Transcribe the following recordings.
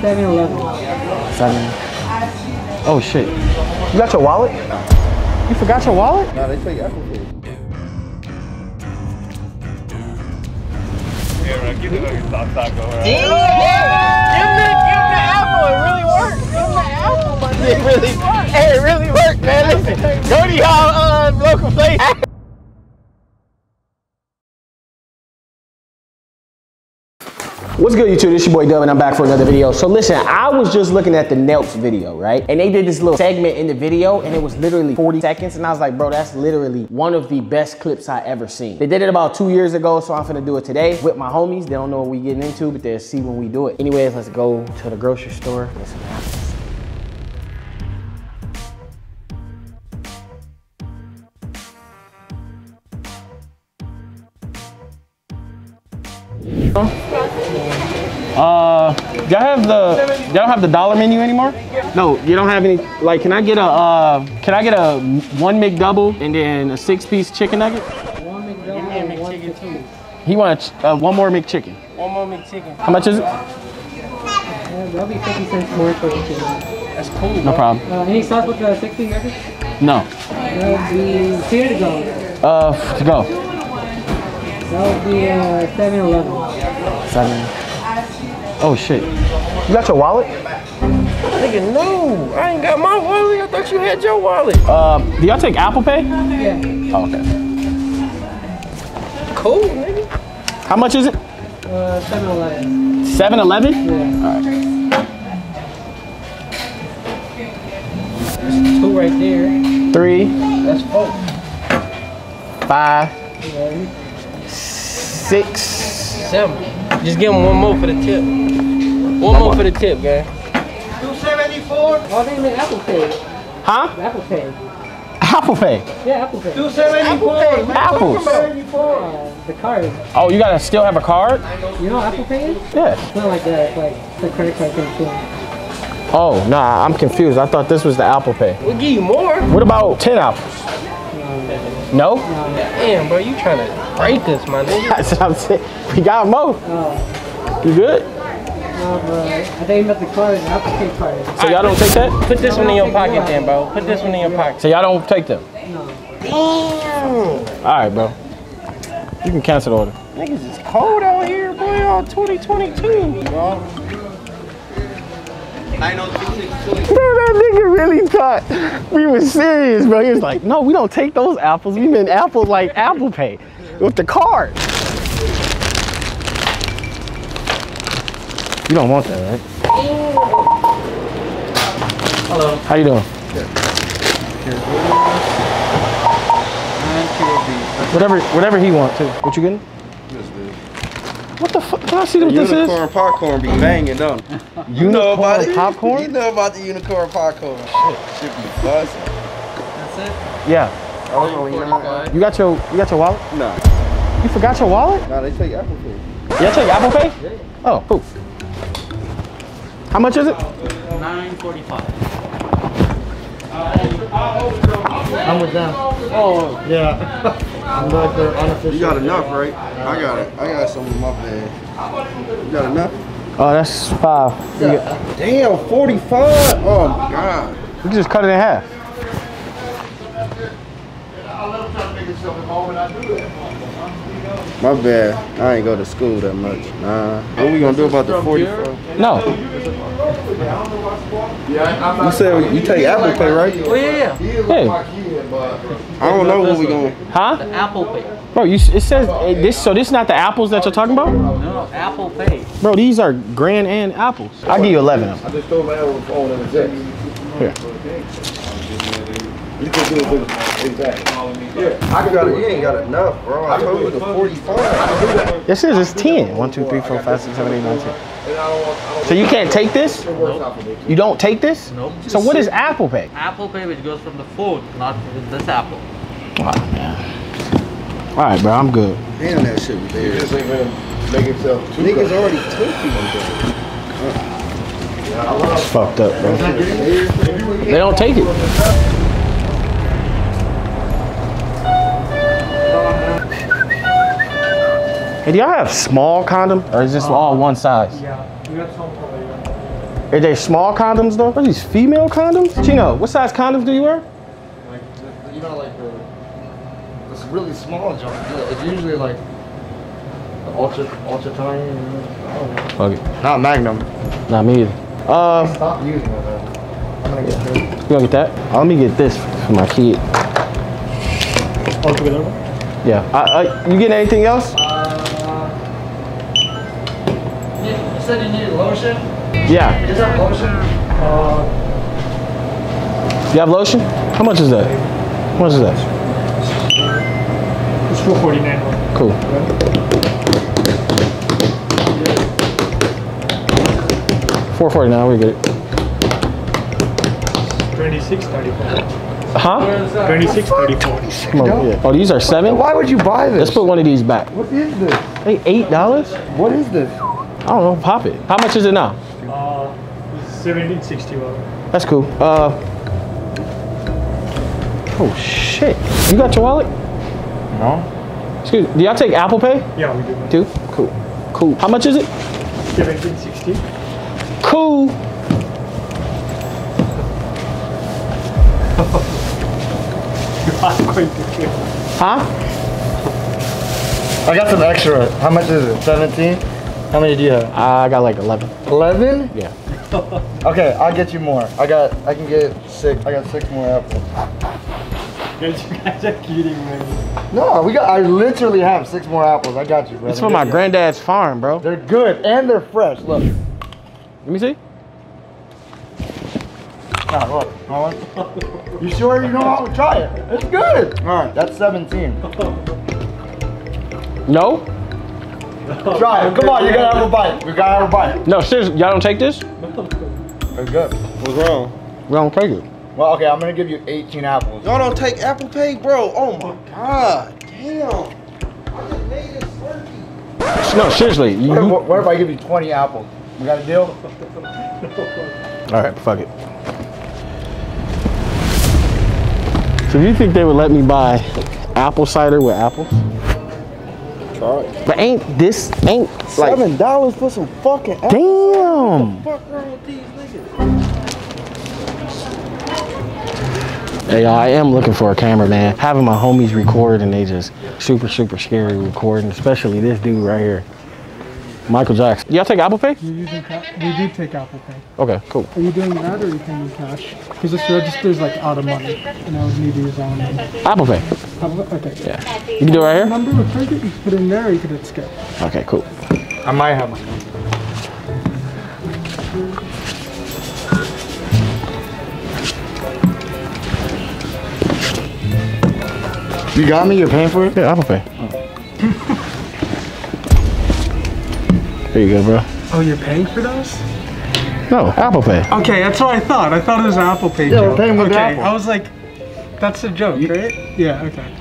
7-Eleven. Seven. Oh shit. You got your wallet? You forgot your wallet? No, they take Apple Pay. Give me the taco. Right? Yeah! Give me, the Apple. It really works. give me the apple. It really, hey, it really worked, man. Listen, go to y'all uh, local place. What's good, YouTube? This your boy Dub, and I'm back for another video. So listen, I was just looking at the Nelk's video, right? And they did this little segment in the video, and it was literally 40 seconds. And I was like, bro, that's literally one of the best clips I ever seen. They did it about two years ago, so I'm gonna do it today with my homies. They don't know what we getting into, but they'll see when we do it. Anyways, let's go to the grocery store. Uh, y'all have the y'all don't have the dollar menu anymore? No, you don't have any. Like, can I get a uh, can I get a one McDouble and then a six piece chicken nugget? One McDouble and one McChicken. He wants uh, one more McChicken. One more McChicken. How much is it? Yeah, that'll be 50 cents more for the chicken. That's cool. No problem. Uh, any sauce with the 16 nuggets? No. That would be here to go. Uh, to go. That would be uh, 7-Eleven. Seven. Oh shit. You got your wallet? Nigga, no. I ain't got my wallet. I thought you had your wallet. Uh, do y'all take Apple Pay? Yeah. Oh, okay. Cool, nigga. How much is it? Uh, 7-Eleven. 7-Eleven? Yeah. Two right there. Three, That's four. five, Yeah. six. Seven. Just give him one more for the tip. One more for the tip, gang. Oh, they make Apple Pay. Huh? Apple Pay. Apple Pay. Yeah, Apple Pay. 274. Apple. Uh, the card. Oh, you gotta still have a card? You know what Apple Pay is? Yeah. It's not like that. It's like the credit card thing too. Oh, nah, I'm confused. I thought this was the Apple Pay. We'll give you more. What about 10 apples? No? Damn, bro, you trying to break us, my nigga. That's what I'm saying. We got more. Oh. You good? No, bro. I think you meant the card, the Apple Pay card. So y'all don't take that? Put this one in your pocket then, bro. Put this one in your pocket. So y'all don't take them? No. All right, bro. You can cancel the order. Niggas is cold out here, boy, all 2022, bro. Bro, that nigga really thought we were serious, bro. He was like, no, we don't take those apples. We meant apples like Apple Pay with the card. You don't want that, right? Hello. How you doing? Whatever, whatever he wants too. What you getting? What the fuck? Can I see what this is? Unicorn popcorn be banging, don't it? You know about it? popcorn? You know about the unicorn popcorn. Shit, shit be busting. Yeah. Oh, you know? You got your, you got your wallet? Nah, You forgot your wallet? nah, they take Apple Pay. Yeah, take Apple Pay? Oh, cool. How much is it? I'm with them. Oh, yeah. I'm like the unofficial. You got enough, right? I got it. I got some in my bag. You got enough? Oh, that's five. You, get- Damn, 45. Oh my God. We can just cut it in half. My bad. I ain't go to school that much. Nah. What we gonna do about the 44? No. You said you take Apple Pay, right? Oh, yeah, yeah. Hey, I don't know what we gonna. huh? Apple Pay. Bro, you, it says eh, this. So this is not the apples that you're talking about, No, no, Apple Pay. bro. These are Grand and apples. I'll give you eleven of them. I just told my own phone in the text. Here. You can do it with exactly. Yeah, I got it. You ain't got enough, bro. I told you the 45. This is it's ten. One, two, three, four, five, six, seven, eight, nine, ten. So you can't take this? You don't take this? Nope. So what is Apple Pay? Apple Pay, which goes from the phone, not with this Apple. Oh, man. All right, bro. I'm good. Damn, that shit was there. Just ain't gonna make himself Niggas already took you. It's fucked up, bro. They don't take it. Hey, do y'all have small condoms or is this all one size? Yeah. We got some. Are they small condoms though? Are these female condoms? Chino, what size condoms do you wear? Like, the, you know, like the, this really small junk. It's usually like the ultra, ultra tiny. I don't know. Fuck it. Not Magnum. Not me either. Uh, Stop using it though. I'm gonna get this. you gonna get that? Uh, let me get this for my kid. Oh, together? Yeah. Uh, uh, you getting anything else? Uh, you, you said you needed lotion? Yeah. Is that lotion? Uh, You have lotion? How much is that? How much is that? It's 449. Cool. Four forty nine. We get it. 26, 34. Huh? 26, 34. Come on. Yeah. Oh, these are seven. why would you buy this? Let's put one of these back. What is this? Hey, eight dollars? What is this? I don't know. Pop it. How much is it now? Uh, 1761. That's cool. Uh. Oh shit! You got your wallet? No. Excuse. me, Do y'all take Apple Pay Yeah, we do. too? Cool. Cool. How much is it? 1760. Cool. I'm going to kill. Huh? I got some extra. How much is it? 17? How many do you have? I got like eleven. 11? Yeah. Okay, I'll get you more. I got, I can get six. I got six more apples. Guys, you guys are kidding me. No, we got. I literally have six more apples. I got you, brother. It's from my granddad's farm, bro. They're good and they're fresh. Look. Let me see. Nah, look. Hold You sure you know how to try it? It's good. All right, that's 17. No. Try it. Come on, you gotta have a bite. You gotta have a bite. No, seriously, y'all don't take this? It's good. What's wrong? We don't take it. Well, okay, I'm gonna give you 18 apples. Y'all don't take Apple Pay, bro. Oh my god. Damn. I just made it slurpy. No, seriously. You, What, you- what, what if I give you 20 apples? We got a deal? All right, fuck it. So do you think they would let me buy apple cider with apples? Try. But ain't this ain't like Seven dollars for some fucking apples. damn. What the fuck wrong with these niggas? Hey, y'all, I am looking for a cameraman. Having my homies record and they just super super scary recording, especially this dude right here, Michael Jackson. Y'all take Apple Pay? Using we do take Apple Pay. Okay, cool. Are you doing that or are you paying cash? Because this register's like out of money and I would need to use own money. Apple Pay. Apple- Okay. Yeah. You can do it right here. Number would take it, you can put it in there you can hit skip. Okay, cool. I might have one. You got me? You're paying for it? Yeah, Apple Pay. There you go, bro. Oh, you're paying for those? No, Apple Pay. Okay, that's what I thought. I thought it was an Apple Pay Yeah, we're paying with okay, Apple. I was like, that's a joke, right? Yeah, okay.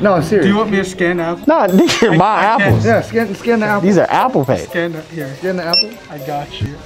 No, I'm serious. Do you want me to scan Apple? No, these are my I apples. yeah, scan, scan the apple. These are Apple Pay. Scan it here. Scan the apple. I got you.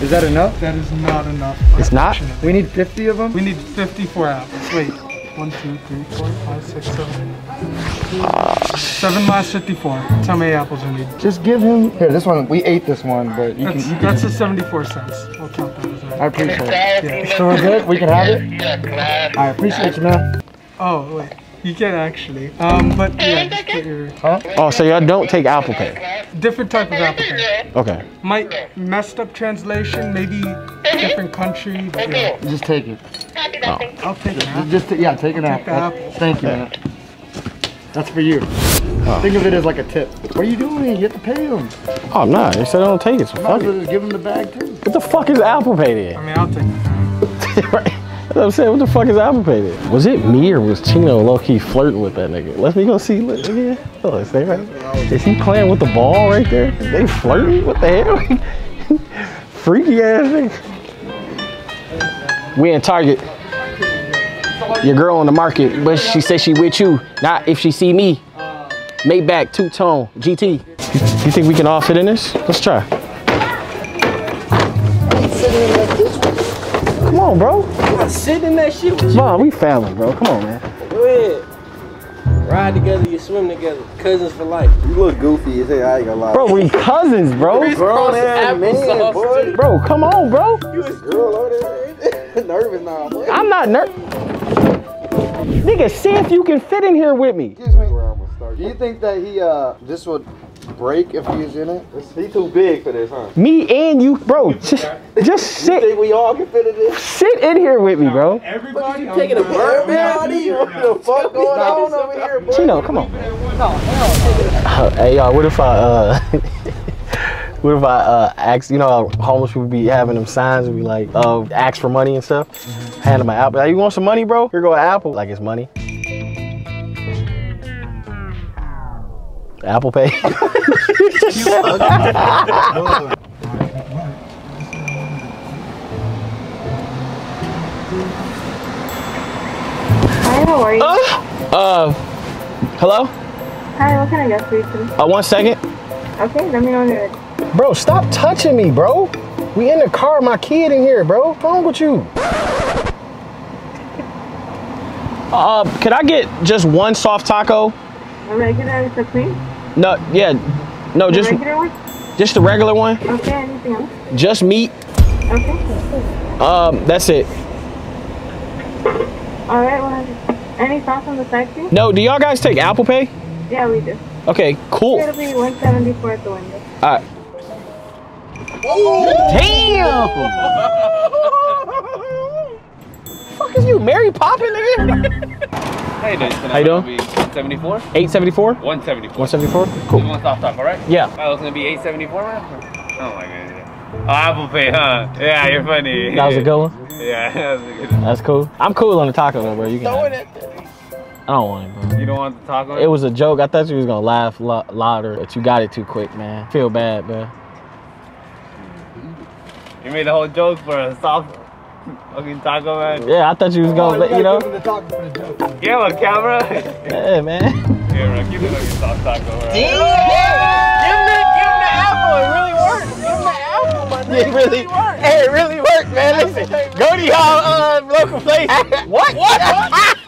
Is that enough? That is not enough. It's not? We need 50 of them? We need 54 apples. Wait. 1, 2, 3, 4, 5, 6, 7. 7 minus 54. That's how many apples we need. Just give him. Here, this one. We ate this one, but you That's, can. You that's the 74 cents. We'll count that as I appreciate it. Yeah. So we're good? We can have it? I appreciate you, man. Oh, wait. You can actually. Um, but yeah, just put your Oh, so y'all don't take Apple Pay? different type of Apple Pay. Okay. Might messed up translation, maybe different country, but yeah. Just take it. I'll take it. Just, t- yeah, take it Take the apple. apple. Thank you, man. That's for you. Think of it as like a tip. What are you doing? You have to pay him. Oh, nah. They said I don't take it, so fuck it. just give him the bag too. What the fuck is Apple Pay there? I mean, I'll take that. then? right. That's what I'm saying. What the fuck is Apple Pay then? Was it me or was Chino low-key flirting with that nigga? Let me go see. Look again. Oh, is that right? Is he playing with the ball right there? They flirting? What the hell? Freaky ass nigga. We in Target. Your girl on the market, but she said she with you. Not if she see me. Maybach two-tone GT. You think we can all fit in this? Let's try. Come on, bro. Sit in that shit with Come on, we family, bro. Come on, man. Go ahead. Ride together, you swim together. Cousins for life. You look goofy as hell. I ain't gonna lie. Bro, we cousins, bro. grown ass man, boy. Bro, come on, bro. You was girl over there. Nervous now, boy. I'm not ner- Nigga, see if you can fit in here with me. Excuse me. Do you think that he uh this would break if he's in it? He too big for this, huh? Me and you, bro. Just, just You sit, think we all can fit in this? sit in here with me, bro. Everybody, I'm taking a good. bird, man? What the fuck going on over here, boy? Chino, come on. Uh, hey, y'all, what if I, uh, what if I, uh, ask, you know, homeless people be having them signs and be like, uh, ask for money and stuff? Hand them an apple. Like, you want some money, bro? Here go an apple. Like, it's money. Apple Pay. Hi, how are you? uh, hello? Hi, what can I get for you today? Uh, one second. Okay, let me know when you're ready. Bro, stop touching me, bro. We in the car, my kid in here, bro. What's wrong with you? Uh, could I get just one soft taco? A regular with the cream? No, yeah, no, The just regular one? just the regular one. Okay, anything else? Just meat. Okay. Um, that's it. All right, well, any sauce on the side, please? No, do y'all guys take Apple Pay? Yeah, we do. Okay, cool. It'll be 174 at the window. Ah. All right. Damn! fuck is you, Mary Poppin, nigga? Hey, dude. How you doing? 174? 874? 174. 174? Cool. You want soft top, all right? Yeah. Oh, it's gonna be 874, man? Oh my goodness. Oh, Apple Pay, huh? Yeah, you're funny. That was a good one. Yeah, that was a good one. That's cool. I'm cool on the taco though, bro. You can. have it. I don't want it, bro. You don't want the taco? It was a joke. I thought you was gonna laugh lo- louder, but you got it too quick, man. Feel bad, bro. You made the whole joke for a soft fucking taco, man. Yeah, I thought you was gonna, let you know. Give him a camera. Yeah, man. Here, bro, give me like a soft taco, bro. Give him the, give him the apple. It really worked. Give him the apple, my nigga. It really worked. Hey, it really worked, man. Listen, go to y'all uh, local place. what? What?